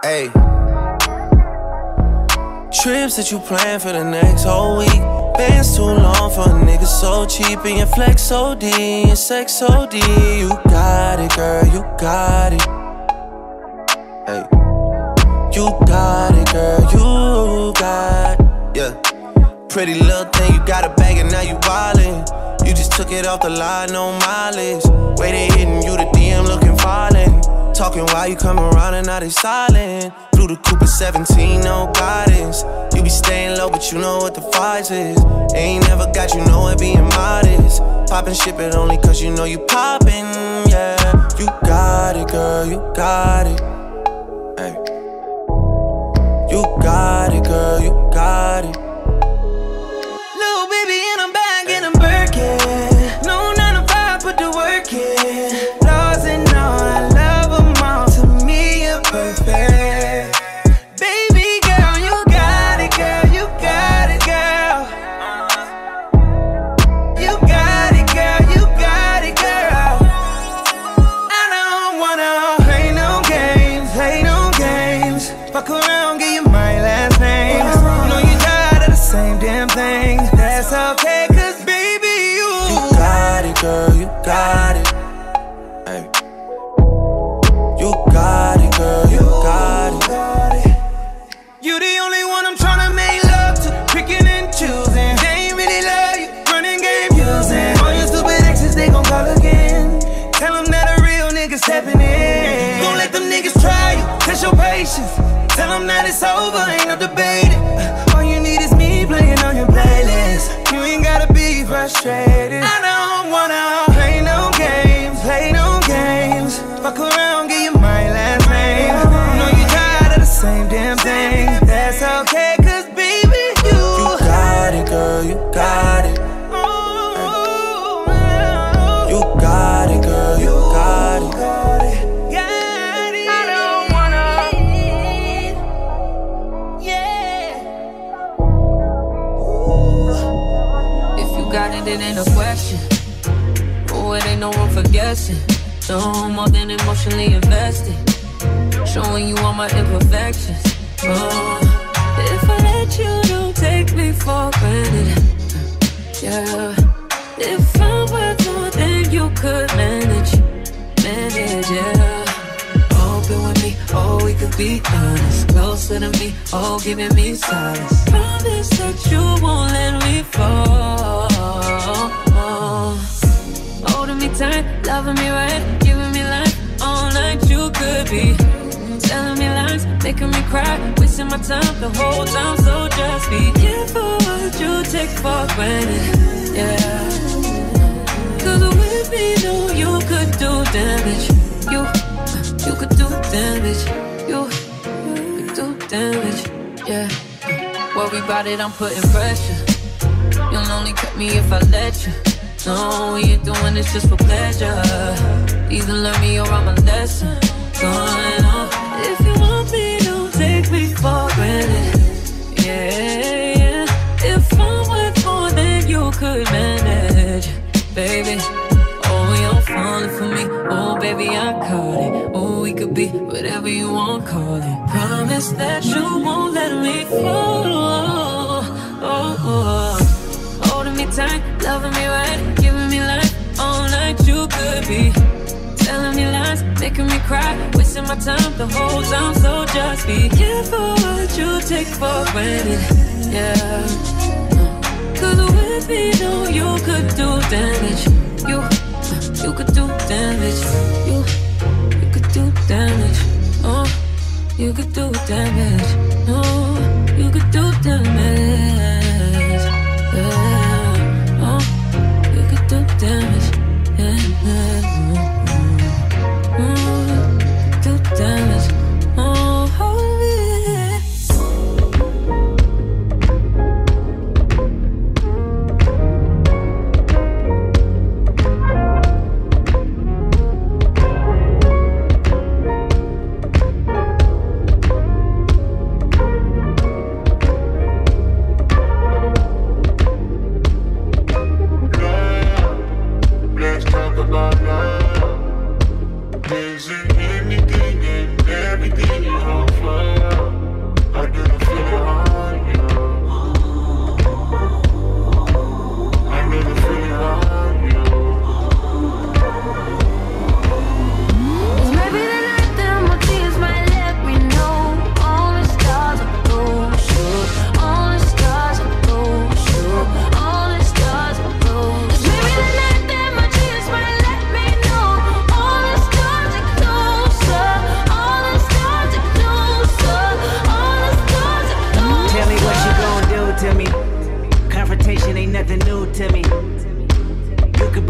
Hey. Trips that you plan for the next whole week. Bands too long for a nigga so cheap. And your flex OD and sex OD. You got it, girl, you got it. Hey. You got it, girl, you got it. Yeah. Pretty little thing, you got a bag and now you wildin'. You just took it off the line, no mileage. Way they hitting you, the DM looking violent. Talking while you come around and now they silent. Blue the Cooper 17, no guidance. You be staying low, but you know what the fight is. Ain't never got you know it being modest. Poppin' ship it only cause you know you poppin', yeah. You got it, girl, you got it. Hey. You got it, girl, you got it. Frustrated. It, ain't a question. Oh, it ain't no room for guessing. No more than emotionally invested. Showing you all my imperfections. Oh, if I let you, don't take me for granted. Yeah. If I'm worth more than you could manage, manage, yeah. Oh, we could be honest. Closer to me, oh, giving me solace. Promise that you won't let me fall. Holding me tight, loving me right, giving me life all night. You could be telling me lies, making me cry, wasting my time the whole time. So just be careful what you take for granted, yeah. Cause with me, know you could do damage. You, you could do damage. You, you could do damage, yeah. Worry about it, I'm putting pressure. You'll only cut me if I let you. No, ain't doing this just for pleasure. Either learn me or I'm a lesson. Going on. If you whatever you want, call it. Promise that you won't let me fall. Oh, oh, oh. Holding me tight, loving me right, giving me life all night. You could be telling me lies, making me cry, wasting my time the whole time. So just be careful what you take for granted. Yeah. Cause with me, know you could do damage. Damage.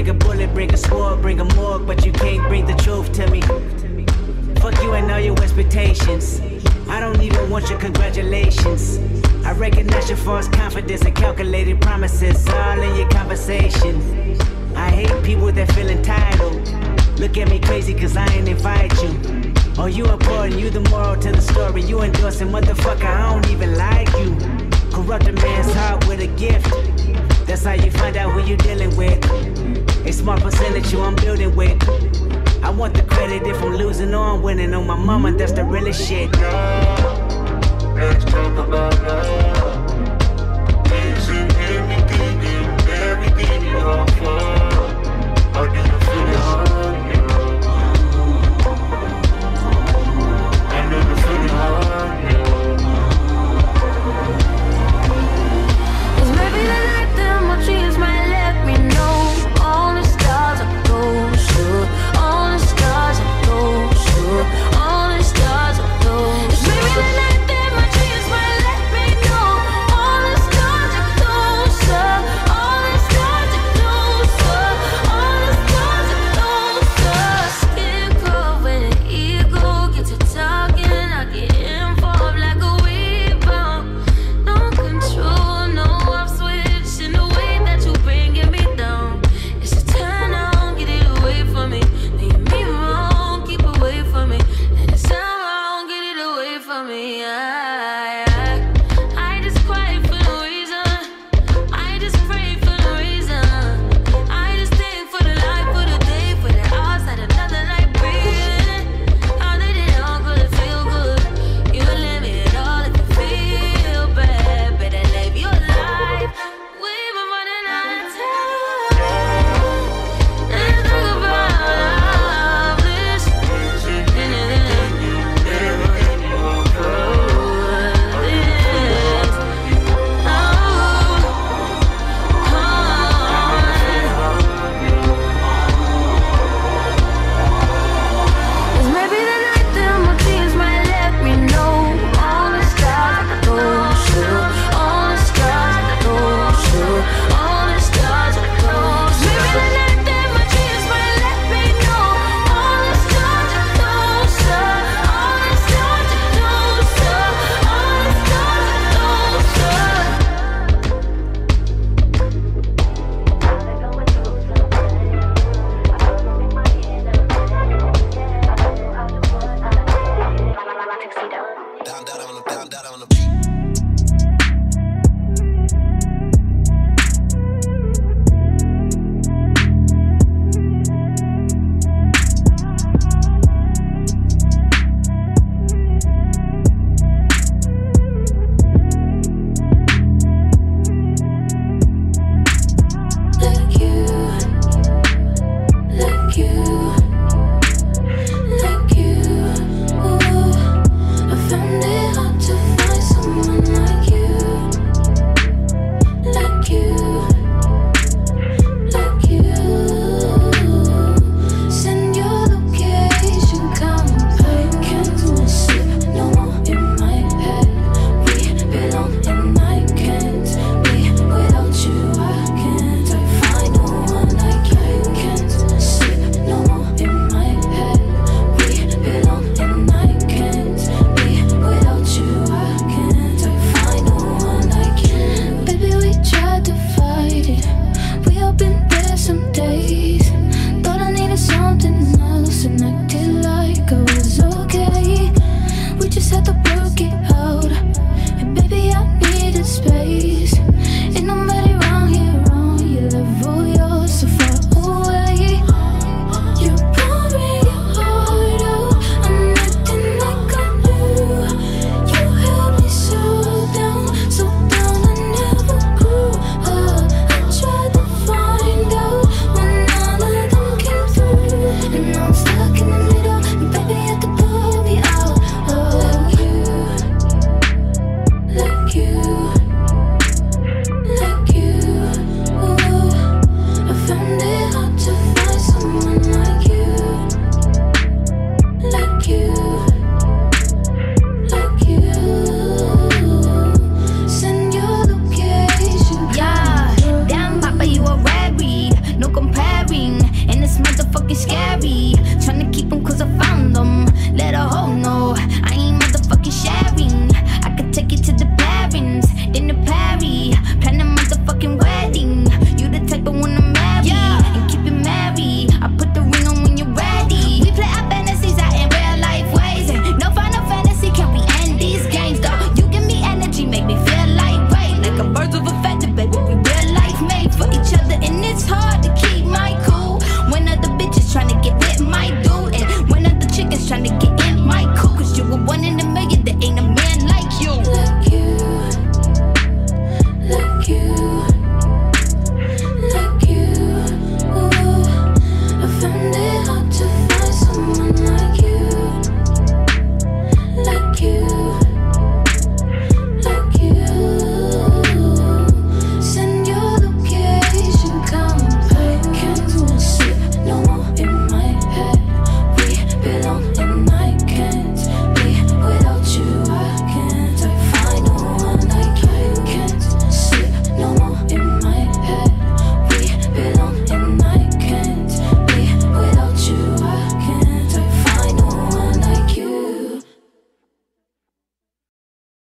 Bring a bullet, bring a sword, bring a morgue, but you can't bring the truth to me. Fuck you and all your expectations. I don't even want your congratulations. I recognize your false confidence and calculated promises all in your conversation. I hate people that feel entitled. Look at me crazy cause I ain't invite you. Oh, you important, you the moral to the story. You endorsing, motherfucker, I don't even like you. Corrupt a man's heart with a gift. That's how you find out who you dealing with. A small percentage you I'm building with. I want the credit if I'm losing or I'm winning on my mama, that's the realest shit. Now, let's talk about love. Things and everything and everything you're offer.